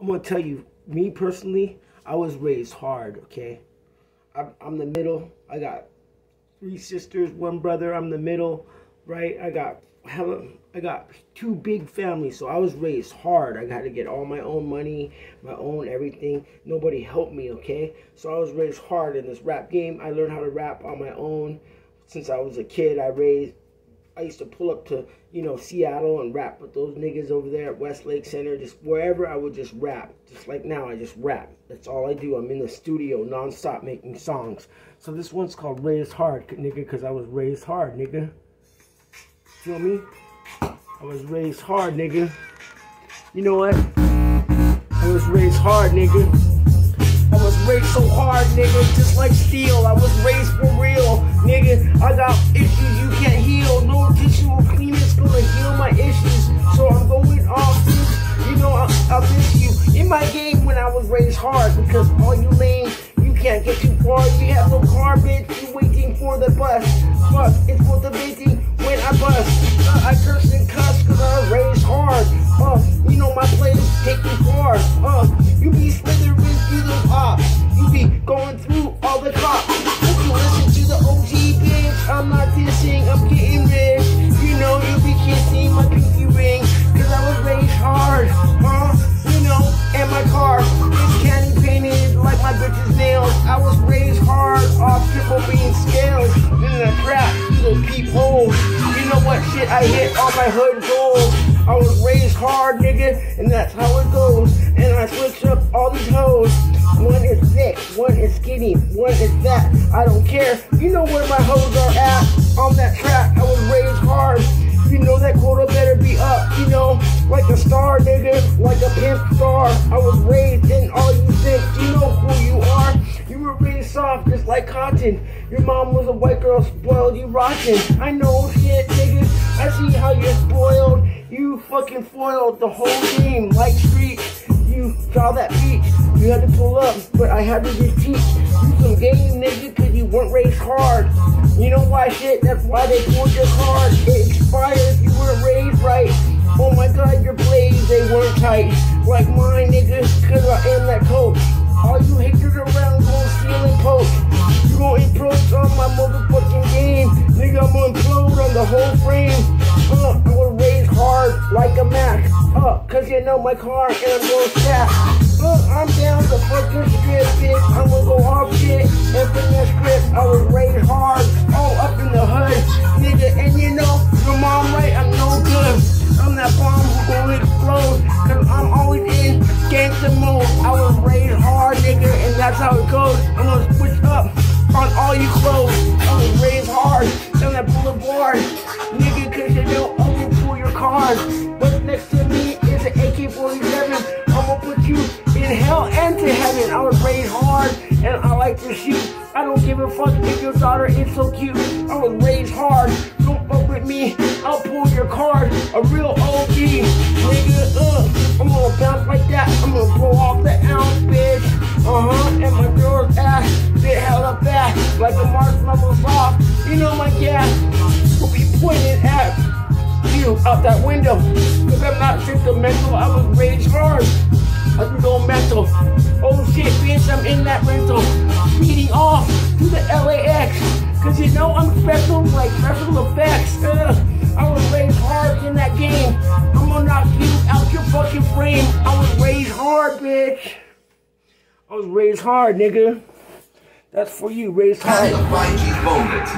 I'm gonna tell you, me personally, I was raised hard. Okay, I'm, I'm the middle. I got three sisters, one brother. I'm the middle, right? I got hella, I got two big families, so I was raised hard. I got to get all my own money, my own everything. Nobody helped me, okay? So I was raised hard in this rap game. I learned how to rap on my own since I was a kid. I raised I used to pull up to, you know, Seattle and rap with those niggas over there at Westlake Center. Just wherever I would just rap. Just like now, I just rap. That's all I do. I'm in the studio nonstop making songs. So this one's called Raised Hard, nigga, because I was raised hard, nigga. Feel me? I was raised hard, nigga. You know what? I was raised hard, nigga. I was raised so hard, nigga, just like steel. I was raised for real, nigga. I got issues you can't heal. Hard because all you lame, you can't get too far. You have no car, bitch. You waiting for the bus. Fuck, it's for the motivating when I bust. Uh, I curse triple bean scales. In the trap, through those peepholes. You know what shit I hit on my hood gold. I was raised hard, nigga, and that's how it goes. And I switch up all these hoes. One is thick, one is skinny, one is fat. I don't care. You know where my hoes are at. On that track, I was raised hard. You know that quota better be up, you know, like a star, nigga, like a pimp star. I was raised in all you think. You know who you are. Soft, just like cotton. Your mom was a white girl, spoiled you rotten. I know shit, nigga. I see how you're spoiled. You fucking foiled the whole game, like street. You saw that beat. You had to pull up, but I had to just teach you some game, nigga, cause you weren't raised hard. You know why shit? That's why they pulled your card. It expired you weren't raised right. Oh my god, your blades, they weren't tight. Like mine, nigga, cause I am that coach. All you haters around gon' stealing and motherfucking game. Nigga, I'm gonna implode on the whole frame. Uh, I'm gonna raised hard like a Mac. Uh, cause you know my car and I'm gon' stack. I'm down the fucking strip, bitch. I'm gonna go off shit and finesse script. I was raised hard, all up in the hood, nigga. And you know, your mom right, I'm no good. I'm that bomb who gon' explode. Cause I'm always in gangster mode. I was raised hard, nigga, and that's how it goes. I'm gonna AK-47. I'm gonna put you in hell and to heaven. I was raised hard and I like to shoot. I don't give a fuck if your daughter is so cute. I was raised hard. Don't fuck with me. I'll pull your card. A real OG. Nigga, uh, I'm gonna bounce like that. I'm gonna blow off the ounce, bitch. Uh-huh. And my girl's ass, bit hella fat. Like a marshmallow off. You know my gas will be pointed at you out that window. Not sentimental. I was raised hard. I can go mental. Oh shit, bitch, I'm in that rental. Speeding off to the LAX. Cause you know I'm special like special effects. Ugh. I was raised hard in that game. I'm gonna knock you out your fucking frame. I was raised hard, bitch. I was raised hard, nigga. That's for you, raised hard.